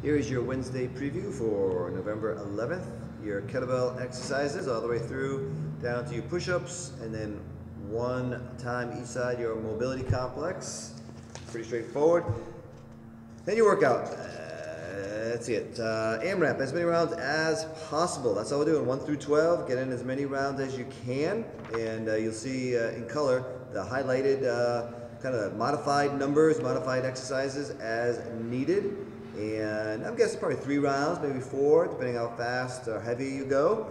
Here is your Wednesday preview for November 11th. Your kettlebell exercises all the way through down to your push-ups and then one time each side your mobility complex. Pretty straightforward. Then your workout. Uh, that's it. Uh, AMRAP, as many rounds as possible. That's all we're doing. 1 through 12. Get in as many rounds as you can. And uh, you'll see uh, in color the highlighted uh, kind of modified numbers, modified exercises as needed. And I'm guessing probably three rounds, maybe four, depending how fast or heavy you go.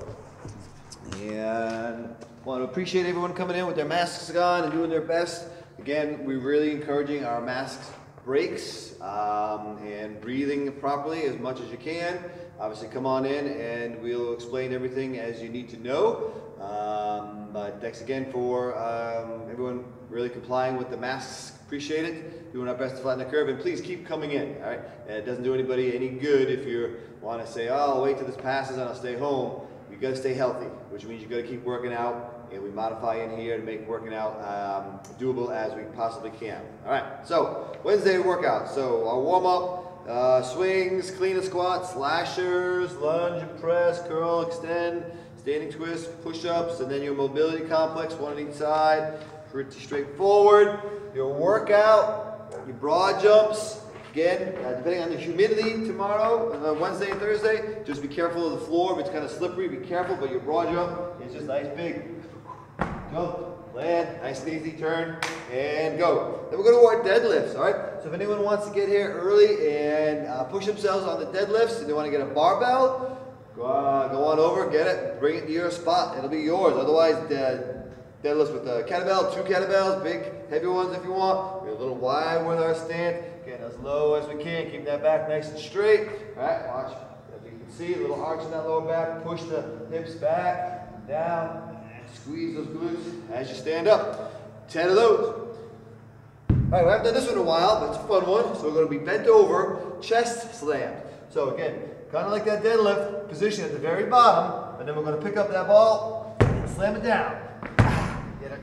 And want to appreciate everyone coming in with their masks on and doing their best. Again, we're really encouraging our masks breaks um, and breathing properly as much as you can. Obviously, come on in and we'll explain everything as you need to know. Um, but thanks again for um, everyone really complying with the masks. Appreciate it. Doing our best to flatten the curve. And please keep coming in. All right. It doesn't do anybody any good if you want to say, "Oh, I'll wait till this passes and I'll stay home." You got to stay healthy, which means you got to keep working out. And we modify in here to make working out um, doable as we possibly can. All right. So Wednesday workout. So our warm up. Uh, swings, clean and squats, slashers, lunge, and press, curl, extend, standing twist, push-ups, and then your mobility complex, one on each side. Pretty straightforward. Your workout, your broad jumps. Again, uh, depending on the humidity tomorrow, uh, Wednesday and Thursday, just be careful of the floor. If it's kind of slippery, be careful, but your broad jump is just nice big. Jump, land, nice and easy turn, and go. Then we're going to do our deadlifts, all right? So if anyone wants to get here early and uh, push themselves on the deadlifts and they want to get a barbell, Go on, go on over, get it, bring it to your spot. It'll be yours. Otherwise, uh, deadlifts with a kettlebell, two kettlebells, big, heavy ones if you want. We're a little wide with our stance. Getting as low as we can. Keep that back nice and straight. All right, watch. As you can see, a little arch in that lower back. Push the hips back, down, squeeze those glutes as you stand up. Ten of those. All right, we haven't done this one in a while, but it's a fun one. So we're going to be bent over, chest slammed. So again, kind of like that deadlift position at the very bottom, and then we're going to pick up that ball and slam it down. Get it.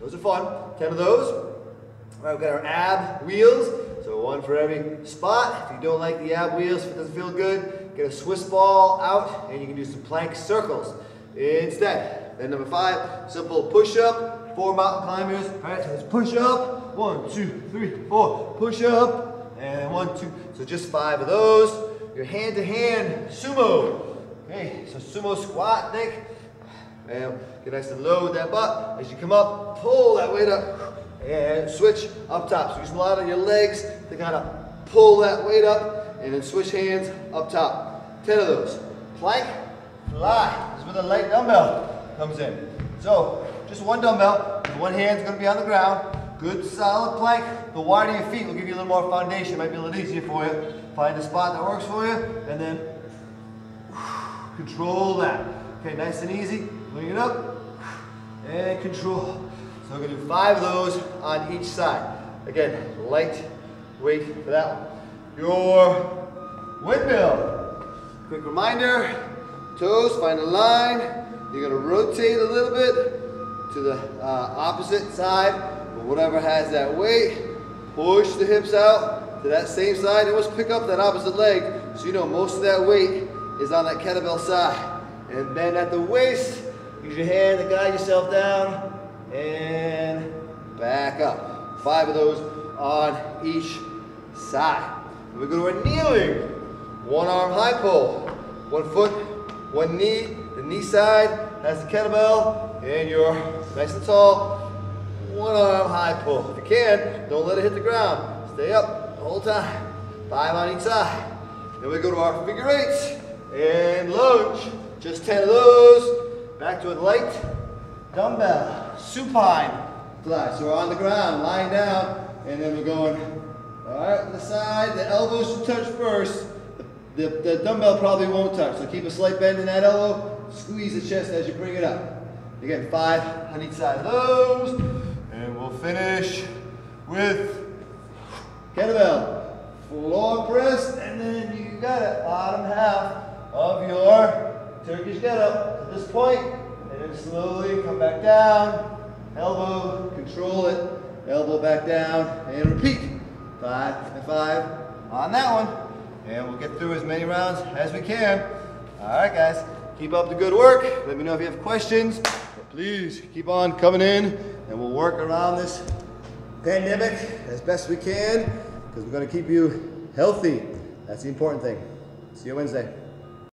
Those are fun. Ten of those. All right, we've got our ab wheels. So one for every spot. If you don't like the ab wheels, if it doesn't feel good, get a Swiss ball out, and you can do some plank circles instead. Then number five, simple push-up, four mountain climbers. All right, so let's push up. One, two, three, four. Push up, and one, two. So just five of those your hand-to-hand sumo. Okay, so sumo squat, Nick. And get nice and low with that butt. As you come up, pull that weight up and switch up top. So use a lot of your legs to kind of pull that weight up and then switch hands up top. 10 of those. Plank, fly. This is where the light dumbbell comes in. So just one dumbbell, one hand's gonna be on the ground. Good solid plank. The wider your feet will give you a little more foundation. Might be a little easier for you. Find a spot that works for you, and then control that. Okay, nice and easy. Bring it up, and control. So we're gonna do five of those on each side. Again, light weight for that one. Your windmill. Quick reminder, toes, find a line. You're gonna rotate a little bit to the uh, opposite side, but whatever has that weight, push the hips out to that same side. And let's pick up that opposite leg. So you know most of that weight is on that kettlebell side. And bend at the waist, use your hand to guide yourself down. And back up. Five of those on each side. We go to a kneeling, one arm high pull, one foot, one knee, knee side has the kettlebell and you're nice and tall, one arm high pull. If you can, don't let it hit the ground. Stay up the whole time. Five on each side. Then we go to our figure eights and lunge. Just 10 of those. Back to a light dumbbell, supine fly. So we're on the ground, lying down, and then we're going, all right, the side. The elbows should touch first. The, the, dumbbell probably won't touch, so keep a slight bend in that elbow. Squeeze the chest as you bring it up. Again, five on each side of those. And we'll finish with kettlebell. Floor press, and then you got it. Bottom half of your Turkish get up at this point, and then slowly come back down. Elbow, control it. Elbow back down, and repeat. Five and five on that one. And we'll get through as many rounds as we can. All right, guys, keep up the good work. Let me know if you have questions. But please keep on coming in, and we'll work around this pandemic as best we can because we're going to keep you healthy. That's the important thing. See you Wednesday.